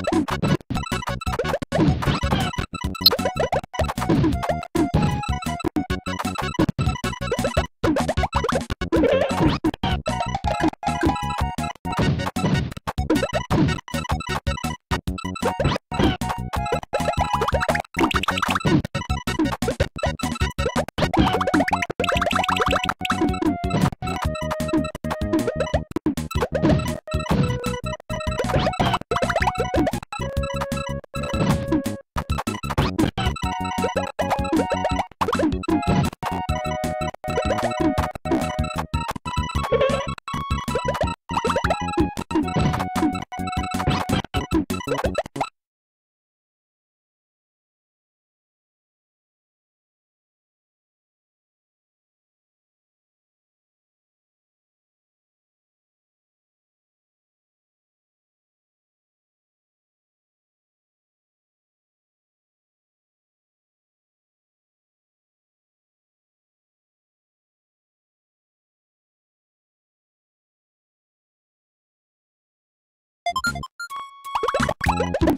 Thank. ん?